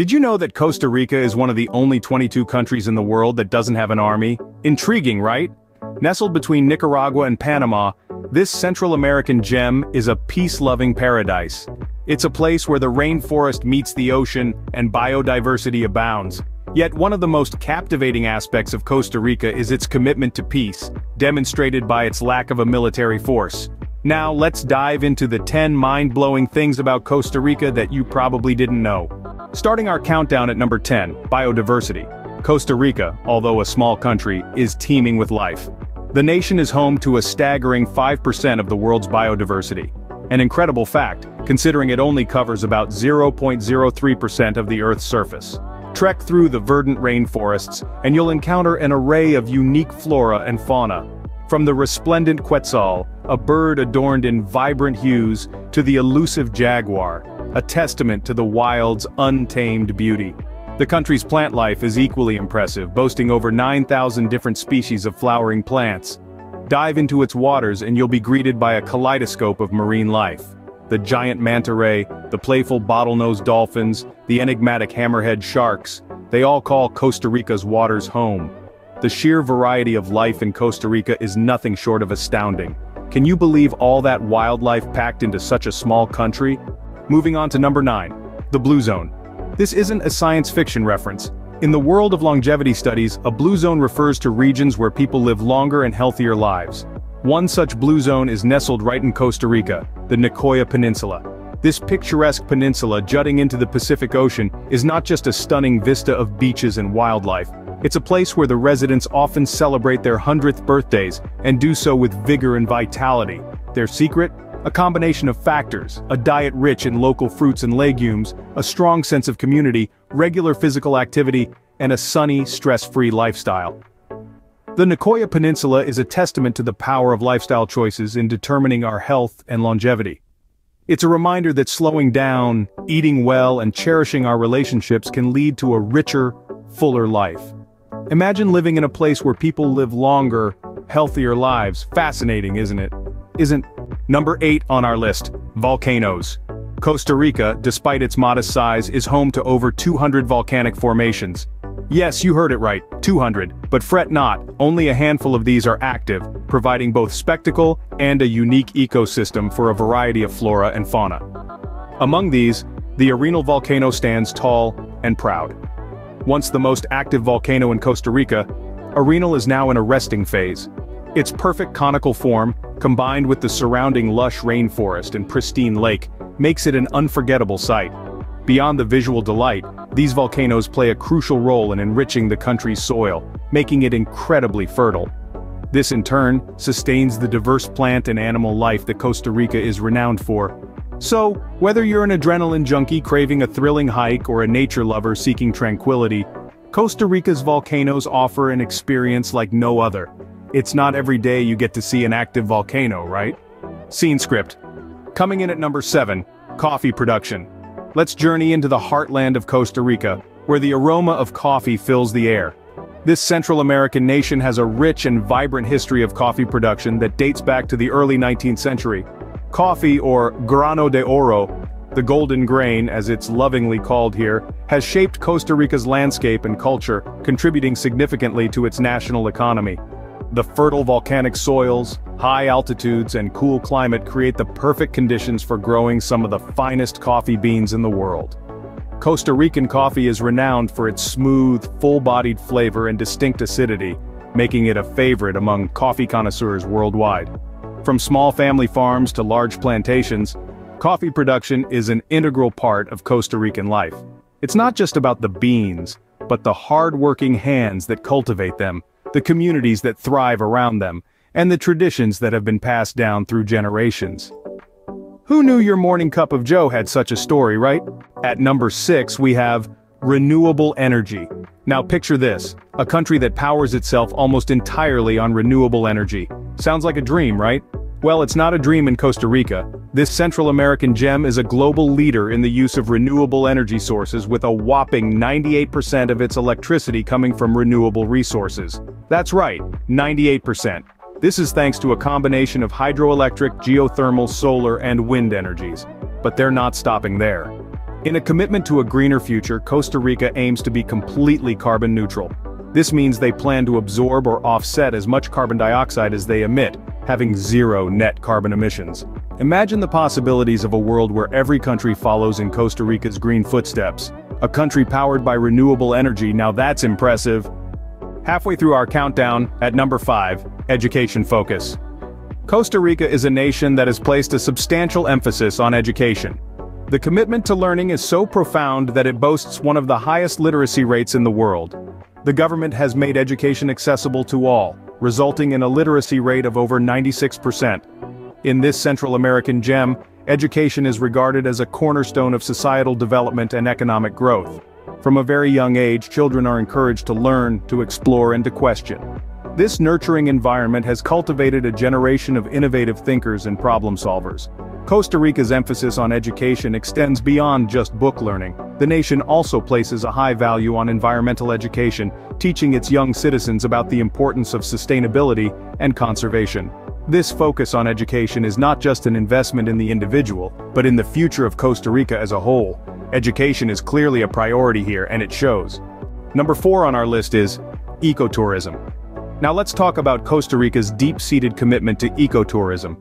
Did you know that Costa Rica is one of the only 22 countries in the world that doesn't have an army? Intriguing, right? Nestled between Nicaragua and Panama, this Central American gem is a peace-loving paradise. It's a place where the rainforest meets the ocean and biodiversity abounds. Yet one of the most captivating aspects of Costa Rica is its commitment to peace, demonstrated by its lack of a military force. Now let's dive into the 10 mind-blowing things about Costa Rica that you probably didn't know. Starting our countdown at number 10, biodiversity. Costa Rica, although a small country, is teeming with life. The nation is home to a staggering 5% of the world's biodiversity. An incredible fact, considering it only covers about 0.03% of the Earth's surface. Trek through the verdant rainforests, and you'll encounter an array of unique flora and fauna. From the resplendent quetzal, a bird adorned in vibrant hues, to the elusive jaguar, a testament to the wild's untamed beauty. The country's plant life is equally impressive, boasting over 9,000 different species of flowering plants. Dive into its waters and you'll be greeted by a kaleidoscope of marine life the giant manta ray, the playful bottlenose dolphins, the enigmatic hammerhead sharks, they all call Costa Rica's waters home. The sheer variety of life in Costa Rica is nothing short of astounding. Can you believe all that wildlife packed into such a small country? Moving on to number 9. The Blue Zone. This isn't a science fiction reference. In the world of longevity studies, a blue zone refers to regions where people live longer and healthier lives. One such blue zone is nestled right in Costa Rica, the Nicoya Peninsula. This picturesque peninsula jutting into the Pacific Ocean is not just a stunning vista of beaches and wildlife, it's a place where the residents often celebrate their 100th birthdays and do so with vigor and vitality. Their secret? A combination of factors, a diet rich in local fruits and legumes, a strong sense of community, regular physical activity, and a sunny, stress-free lifestyle. The Nicoya Peninsula is a testament to the power of lifestyle choices in determining our health and longevity. It's a reminder that slowing down, eating well and cherishing our relationships can lead to a richer, fuller life. Imagine living in a place where people live longer, healthier lives. Fascinating, isn't it? Isn't number 8 on our list, volcanoes. Costa Rica, despite its modest size, is home to over 200 volcanic formations, Yes, you heard it right, 200, but fret not, only a handful of these are active, providing both spectacle and a unique ecosystem for a variety of flora and fauna. Among these, the Arenal volcano stands tall and proud. Once the most active volcano in Costa Rica, Arenal is now in a resting phase. Its perfect conical form, combined with the surrounding lush rainforest and pristine lake, makes it an unforgettable sight. Beyond the visual delight, these volcanoes play a crucial role in enriching the country's soil, making it incredibly fertile. This in turn, sustains the diverse plant and animal life that Costa Rica is renowned for. So, whether you're an adrenaline junkie craving a thrilling hike or a nature lover seeking tranquility, Costa Rica's volcanoes offer an experience like no other. It's not every day you get to see an active volcano, right? Scene script. Coming in at number 7, coffee production. Let's journey into the heartland of Costa Rica, where the aroma of coffee fills the air. This Central American nation has a rich and vibrant history of coffee production that dates back to the early 19th century. Coffee, or grano de oro, the golden grain, as it's lovingly called here, has shaped Costa Rica's landscape and culture, contributing significantly to its national economy. The fertile volcanic soils, high altitudes and cool climate create the perfect conditions for growing some of the finest coffee beans in the world. Costa Rican coffee is renowned for its smooth, full-bodied flavor and distinct acidity, making it a favorite among coffee connoisseurs worldwide. From small family farms to large plantations, coffee production is an integral part of Costa Rican life. It's not just about the beans, but the hard-working hands that cultivate them, the communities that thrive around them, and the traditions that have been passed down through generations. Who knew your morning cup of joe had such a story, right? At number 6 we have renewable energy. Now picture this, a country that powers itself almost entirely on renewable energy. Sounds like a dream, right? Well, it's not a dream in Costa Rica. This Central American gem is a global leader in the use of renewable energy sources with a whopping 98% of its electricity coming from renewable resources. That's right, 98%. This is thanks to a combination of hydroelectric, geothermal, solar, and wind energies. But they're not stopping there. In a commitment to a greener future, Costa Rica aims to be completely carbon neutral. This means they plan to absorb or offset as much carbon dioxide as they emit, having zero net carbon emissions. Imagine the possibilities of a world where every country follows in Costa Rica's green footsteps. A country powered by renewable energy, now that's impressive. Halfway through our countdown, at number 5, Education Focus. Costa Rica is a nation that has placed a substantial emphasis on education. The commitment to learning is so profound that it boasts one of the highest literacy rates in the world. The government has made education accessible to all, resulting in a literacy rate of over 96%. In this Central American gem, education is regarded as a cornerstone of societal development and economic growth. From a very young age, children are encouraged to learn, to explore and to question. This nurturing environment has cultivated a generation of innovative thinkers and problem solvers. Costa Rica's emphasis on education extends beyond just book learning. The nation also places a high value on environmental education, teaching its young citizens about the importance of sustainability and conservation. This focus on education is not just an investment in the individual, but in the future of Costa Rica as a whole. Education is clearly a priority here and it shows. Number 4 on our list is ecotourism. Now let's talk about Costa Rica's deep-seated commitment to ecotourism.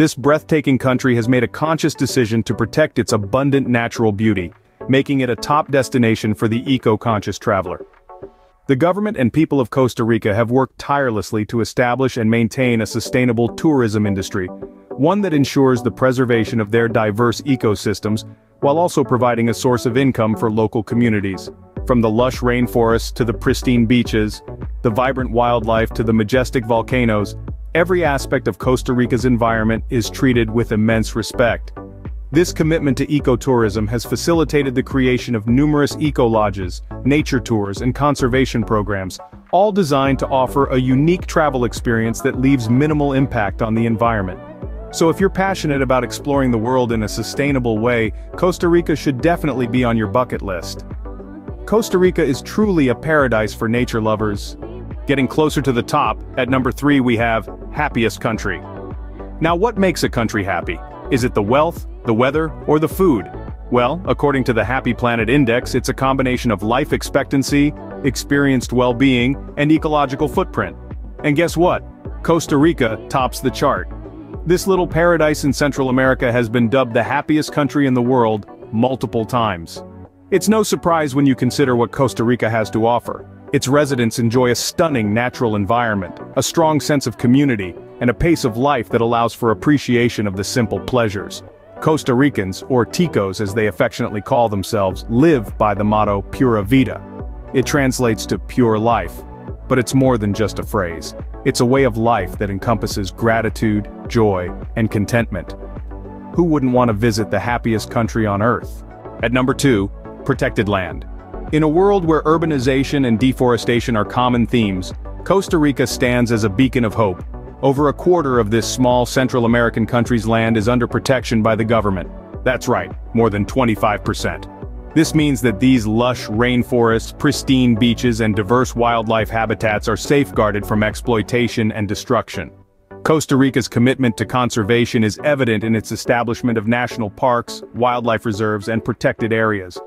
This breathtaking country has made a conscious decision to protect its abundant natural beauty, making it a top destination for the eco-conscious traveler. The government and people of Costa Rica have worked tirelessly to establish and maintain a sustainable tourism industry, one that ensures the preservation of their diverse ecosystems, while also providing a source of income for local communities. From the lush rainforests to the pristine beaches, the vibrant wildlife to the majestic volcanoes, Every aspect of Costa Rica's environment is treated with immense respect. This commitment to ecotourism has facilitated the creation of numerous eco-lodges, nature tours and conservation programs, all designed to offer a unique travel experience that leaves minimal impact on the environment. So if you're passionate about exploring the world in a sustainable way, Costa Rica should definitely be on your bucket list. Costa Rica is truly a paradise for nature lovers, Getting closer to the top, at number 3 we have, happiest country. Now what makes a country happy? Is it the wealth, the weather, or the food? Well, according to the Happy Planet Index it's a combination of life expectancy, experienced well-being, and ecological footprint. And guess what? Costa Rica tops the chart. This little paradise in Central America has been dubbed the happiest country in the world, multiple times. It's no surprise when you consider what Costa Rica has to offer. Its residents enjoy a stunning natural environment, a strong sense of community, and a pace of life that allows for appreciation of the simple pleasures. Costa Ricans, or Ticos as they affectionately call themselves, live by the motto Pura Vida. It translates to pure life. But it's more than just a phrase. It's a way of life that encompasses gratitude, joy, and contentment. Who wouldn't want to visit the happiest country on earth? At number 2, protected land. In a world where urbanization and deforestation are common themes, Costa Rica stands as a beacon of hope. Over a quarter of this small Central American country's land is under protection by the government. That's right, more than 25%. This means that these lush rainforests, pristine beaches and diverse wildlife habitats are safeguarded from exploitation and destruction. Costa Rica's commitment to conservation is evident in its establishment of national parks, wildlife reserves and protected areas.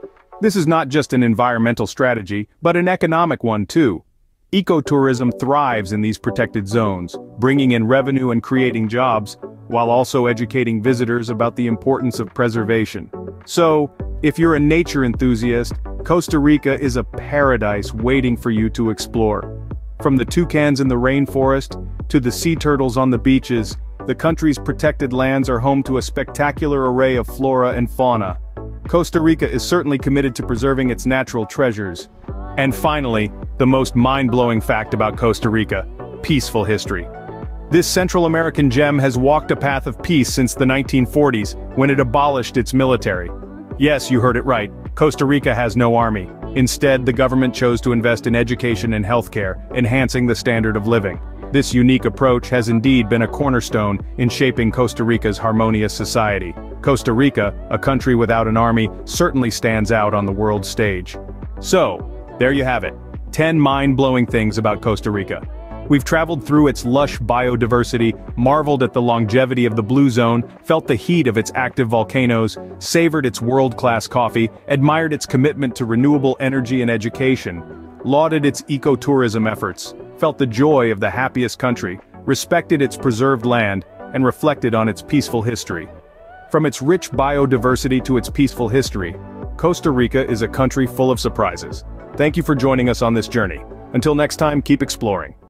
This is not just an environmental strategy, but an economic one too. Ecotourism thrives in these protected zones, bringing in revenue and creating jobs, while also educating visitors about the importance of preservation. So, if you're a nature enthusiast, Costa Rica is a paradise waiting for you to explore. From the toucans in the rainforest, to the sea turtles on the beaches, the country's protected lands are home to a spectacular array of flora and fauna. Costa Rica is certainly committed to preserving its natural treasures. And finally, the most mind-blowing fact about Costa Rica, peaceful history. This Central American gem has walked a path of peace since the 1940s, when it abolished its military. Yes, you heard it right, Costa Rica has no army. Instead, the government chose to invest in education and healthcare, enhancing the standard of living. This unique approach has indeed been a cornerstone in shaping Costa Rica's harmonious society. Costa Rica, a country without an army, certainly stands out on the world stage. So, there you have it. 10 mind-blowing things about Costa Rica. We've traveled through its lush biodiversity, marveled at the longevity of the Blue Zone, felt the heat of its active volcanoes, savored its world-class coffee, admired its commitment to renewable energy and education, lauded its ecotourism efforts, felt the joy of the happiest country, respected its preserved land, and reflected on its peaceful history. From its rich biodiversity to its peaceful history, Costa Rica is a country full of surprises. Thank you for joining us on this journey. Until next time, keep exploring.